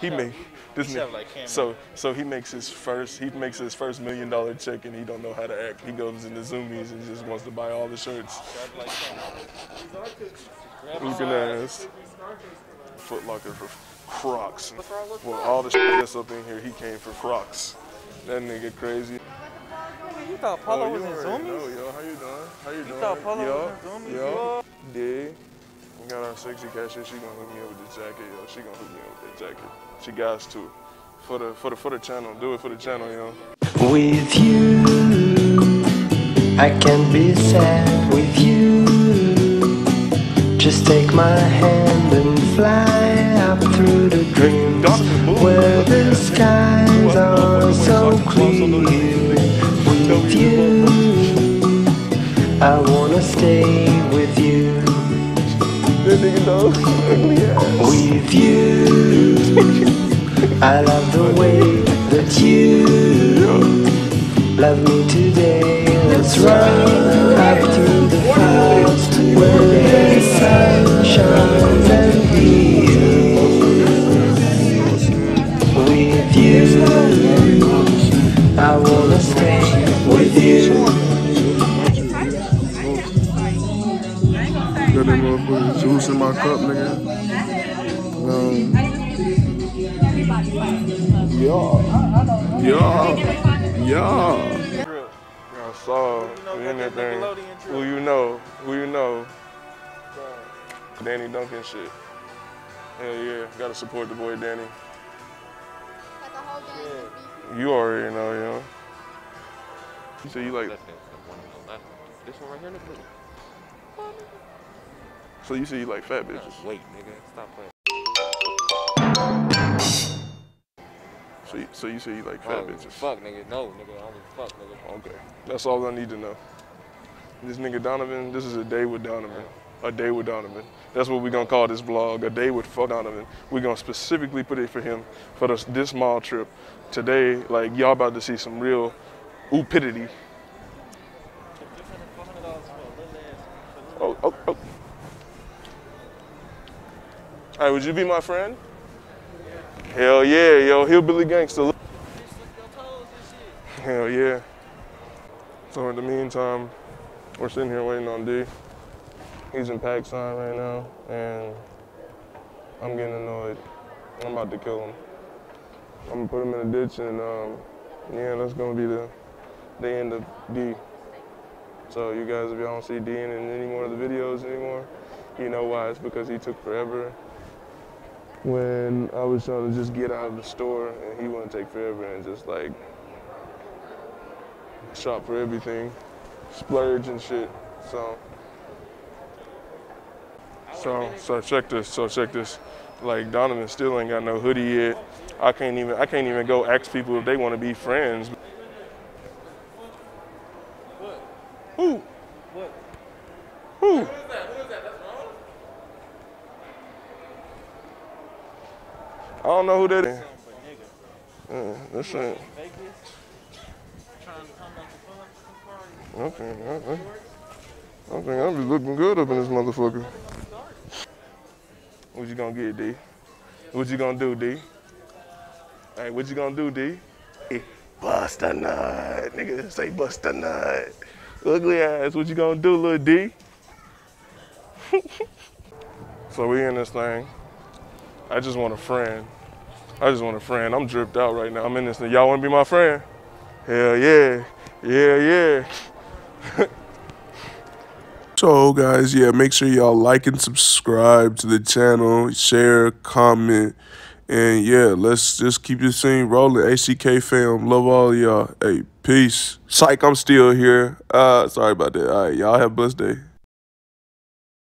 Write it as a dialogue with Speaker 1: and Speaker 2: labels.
Speaker 1: He make this
Speaker 2: should like.
Speaker 1: So so he makes his first he makes his first million dollar check and he don't know how to act. He goes into Zumiez and just wants to buy all the shirts.
Speaker 2: Grab.
Speaker 1: Looking ass. Foot Locker for Crocs. Well, all the shit that's up in here, he came for Crocs. That nigga crazy.
Speaker 2: You thought Polo
Speaker 1: Oh,
Speaker 2: was in Zumiez?
Speaker 1: know, yo. How you doing? How you doing?
Speaker 2: thought Polo
Speaker 1: yo,
Speaker 2: was in Zumiez,
Speaker 1: yo.
Speaker 2: yo?
Speaker 1: Dig. We got our sexy cashier. She gonna hook me up with the jacket, yo. She gonna hook me up with that jacket. She got to. For the for the for the channel. Do it for the channel, yo.
Speaker 3: With you, I can be sad with you. Just take my hand and fly up through the dreams where the skies are so clear. With you, I wanna stay with you.
Speaker 1: Knows. Ugly ass.
Speaker 3: With you, I love the way that you love me today. Let's run up through the clouds where the sun shines
Speaker 1: Got that motherfucking juice in my cup, nigga. Um, yeah. Yeah. Yeah. I saw anything. Who you know? Who you know? Danny Duncan shit. Hell yeah. Gotta support the boy Danny.
Speaker 4: Like a whole gang of beef.
Speaker 1: You already know, yo. You say you like,
Speaker 5: That's it. The one on the left. This one right here in the middle.
Speaker 1: So you you like fat bitches.
Speaker 5: Wait, nigga. Stop playing.
Speaker 1: So you, so you you like fat
Speaker 5: Oh,
Speaker 1: bitches.
Speaker 5: Fuck, nigga. No, nigga. I only fuck, nigga.
Speaker 1: Okay, that's all I need to know. This nigga Donovan, this is a day with Donovan. A day with Donovan. That's what we're gonna call this vlog, a day with fuck Donovan. We're gonna specifically put it for him for this, this mall trip. Today, like y'all about to see some real oopidity. Hey, would you be my friend? Hell yeah, yo, hillbilly gangster. Hell yeah. So in the meantime, we're sitting here waiting on D. He's in PacSun right now, and I'm getting annoyed. I'm about to kill him. I'm gonna put him in a ditch, and um, yeah, that's gonna be the the end of D. So you guys, if y'all don't see D in any more of the videos anymore, you know why. It's because he took forever. When I was trying to just get out of the store, and he wouldn't take forever, and just like shop for everything, splurge and shit. So, so, so check this. So check this. Like Donovan still ain't got no hoodie yet. I can't even. I can't even go ask people if they want to be friends. Who?
Speaker 2: What?
Speaker 1: Who? I don't know who that is. Uh, that's it. Okay, okay. I think I'm just looking good up in this motherfucker. What you gonna get, D? What you gonna do, D? Hey, what you gonna do, D? Hey, Bust a nut. Nigga, say bust a nut. Ugly ass, what you gonna do, little D? so we in this thing. I just want a friend. I just want a friend. I'm dripped out right now. I'm in this. Y'all wanna be my friend? Hell yeah. Yeah, yeah. So guys, yeah, make sure y'all like and subscribe to the channel, share, comment, and yeah, let's just keep this thing rolling. ACK fam, love all y'all. Hey, peace. Psych, I'm still here. Uh, sorry about that. All right, y'all have a blessed day.